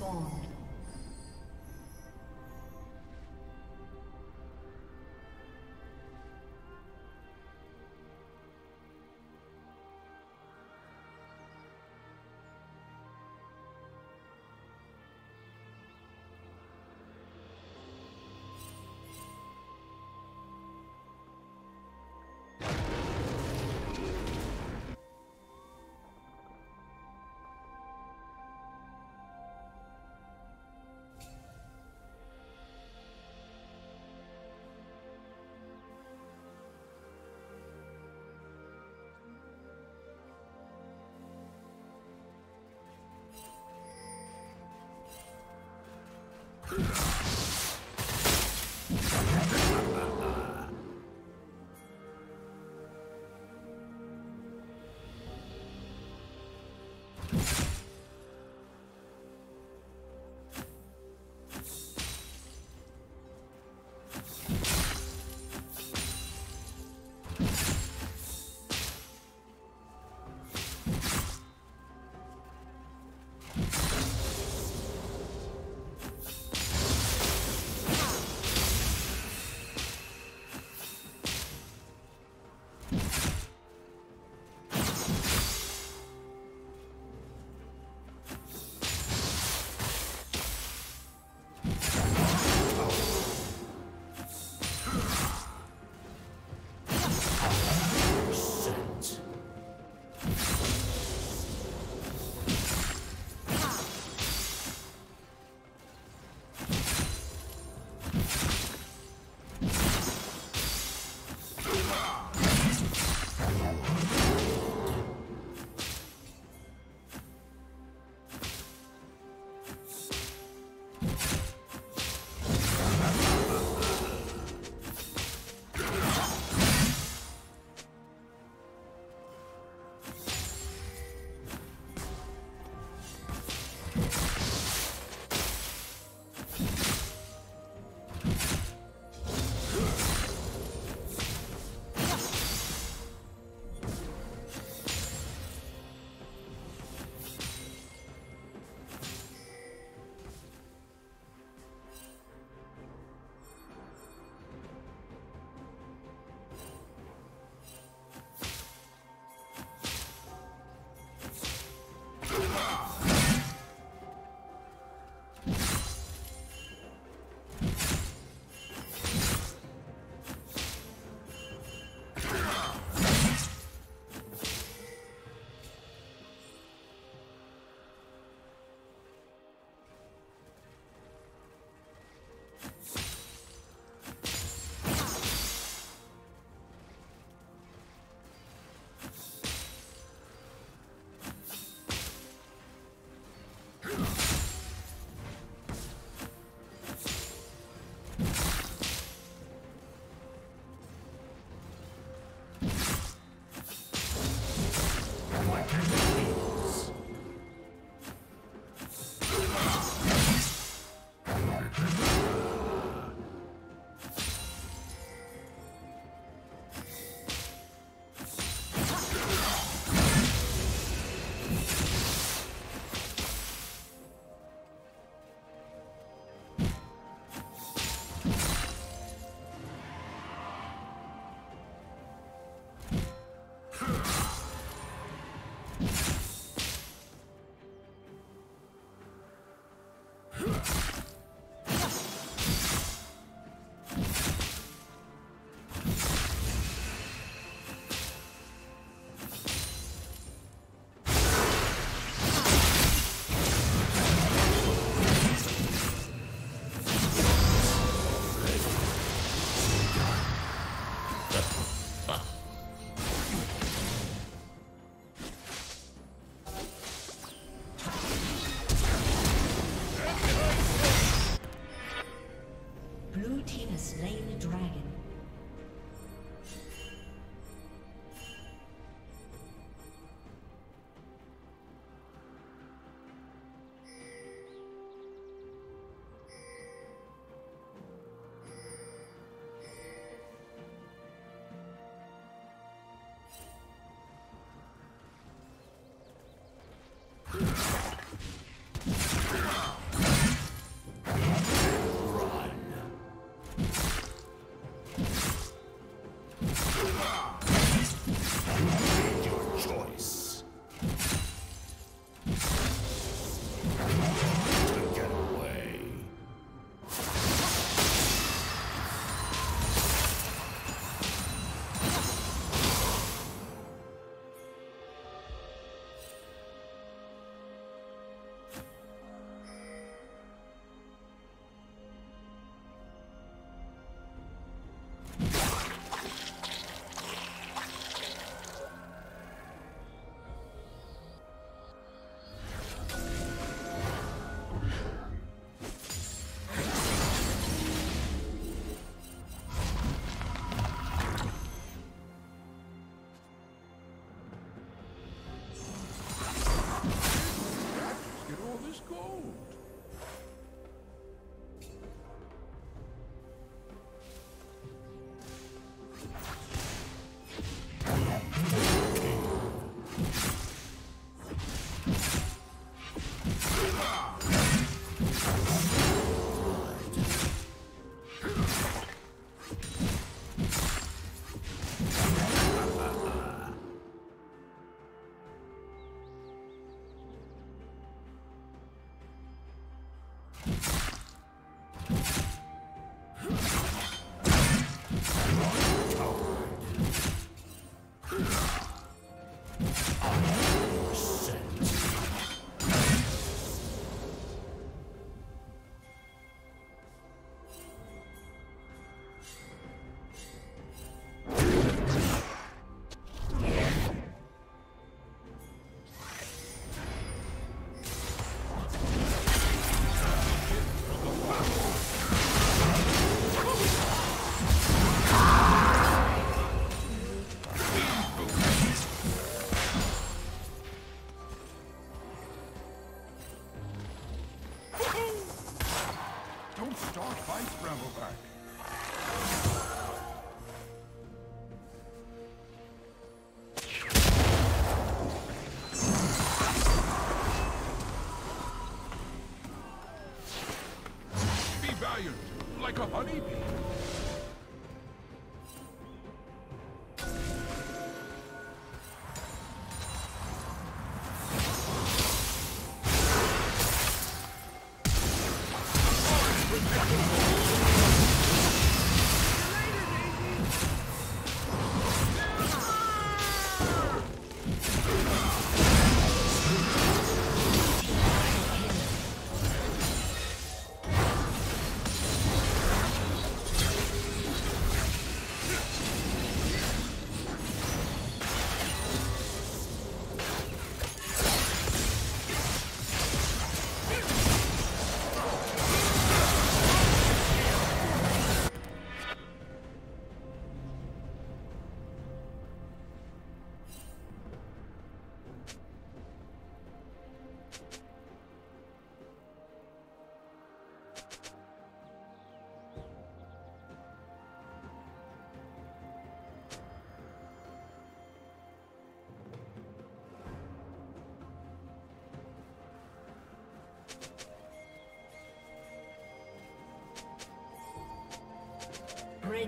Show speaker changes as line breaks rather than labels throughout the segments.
Spawn. you Yeah.
Like a honeybee.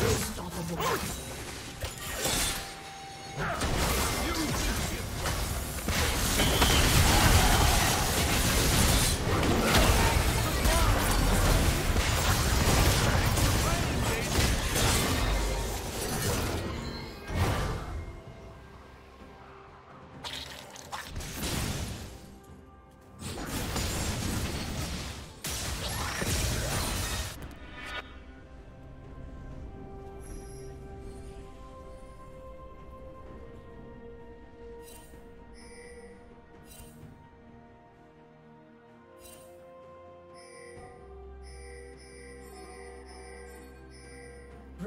Unstoppable.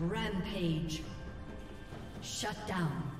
Rampage. Shut down.